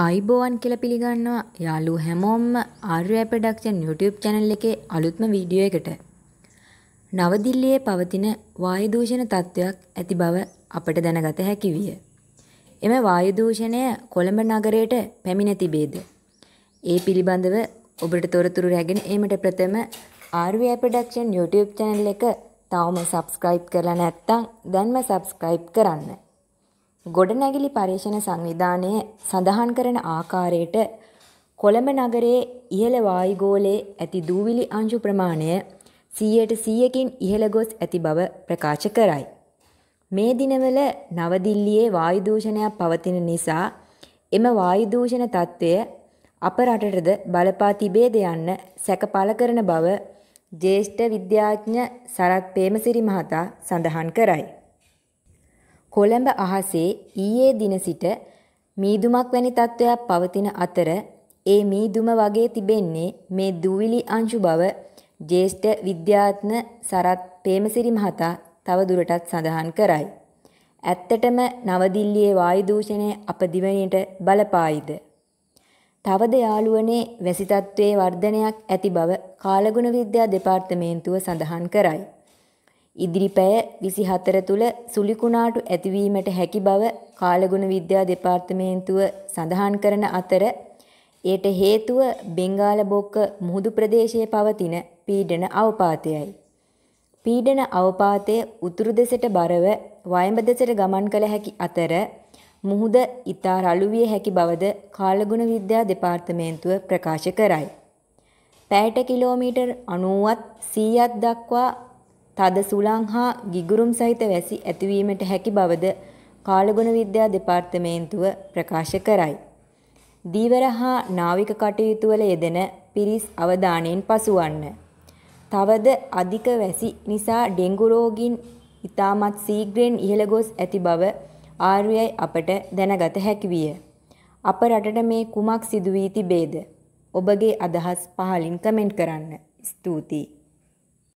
ආයිබෝවන් කියලා පිළිගන්නවා යාළුවෝ හැමෝම ආර්ය ප්‍රොඩක්ෂන් YouTube channel එකේ අලුත්ම වීඩියෝ එකට. නවදිල්ලියේ පවතින වායු දූෂණ තත්ත්වයක් ඇති බව අපට දැනගත හැකි විය. එම වායු දූෂණය කොළඹ නගරයට පැමිණ තිබේද? ඒ පිළිබඳව ඔබට තොරතුරු රැගෙන ඒමට ප්‍රථම ආර්ය ප්‍රොඩක්ෂන් YouTube channel එක තවම subscribe කරලා නැත්නම් දැන්ම subscribe කරන්න. ගොඩනැගිලි පර්යේෂණ සංවිධානය සඳහන් කරන ආකාරයට කොළඹ නගරයේ ඉහළ වායුගෝලයේ ඇති දූවිලි අංශු ප්‍රමාණය 100ට 100කින් ඉහළ ගොස් ඇති බව ප්‍රකාශ කරයි. මේ දිනවල නවදිල්ලියේ වායු දූෂණයක් පවතින නිසා එම වායු දූෂණ තත්ත්වය අප රටටද බලපා තිබේද යන්න සැක පළ කරන බව ජ්‍යෙෂ්ඨ විද්‍යාඥ සරත් ප්‍රේමසිරි මහතා සඳහන් කරයි. කොළඹ අහසේ ඊයේ දින සිට මීදුමක් වැනි තත්ත්වයක් පවතින අතර ඒ මීදුම වගේ තිබෙන්නේ මේ දූවිලි අංශු බව ජ්‍යෙෂ්ඨ විද්‍යාඥ සරත් ප්‍රේමසිරි මහතා තව දුරටත් සඳහන් කරයි. ඇත්තටම නවදිල්ලියේ වායු දූෂණය අප දිවයිනට බලපායිද? තවද යාළුවනේ වැසි තත්ත්වයේ වර්ධනයක් ඇති බව කාලගුණ විද්‍යා දෙපාර්තමේන්තුව සඳහන් කරයි. ඉදිරි පැය 24 තුල සුලිකුණාටු ඇතිවීමට හැකි බව කාලගුණ විද්‍යා දෙපාර්තමේන්තුව සඳහන් කරන අතර එයට හේතුව බෙන්ගාල බොක්ක මුහුදු ප්‍රදේශයේ පවතින පීඩන අවපාතයයි. පීඩන අවපාතය උතුරු දෙසට බරව වයඹ දෙසට ගමන් කළ හැකි අතර මුහුද ඉතා රළු විය හැකි බවද කාලගුණ විද්‍යා දෙපාර්තමේන්තුව ප්‍රකාශ කරයි. පැයට කිලෝමීටර් 90ත් 100ක් දක්වා තද සුළං හා ගිගුරුම් සහිත වැසි ඇතිවීමට හැකි බවද කාලගුණ විද්‍යා දෙපාර්තමේන්තුව ප්‍රකාශ කරයි. දීවර හා නාවික කටයුතු වල යෙදෙන පිරිස් අවධානයෙන් පසුවන්න. තවද අධික වැසි නිසා ඩෙංගු රෝගීන් ඉතාමත් සීග්‍රයෙන් ඉහළ ගොස් ඇති බව ආර්යයි අපට දැනගත හැකි විය. අප රටට මේ කුමක් සිදු වී තිබේද? ඔබගේ අදහස් පහලින් කමෙන්ට් කරන්න. ස්තුතියි.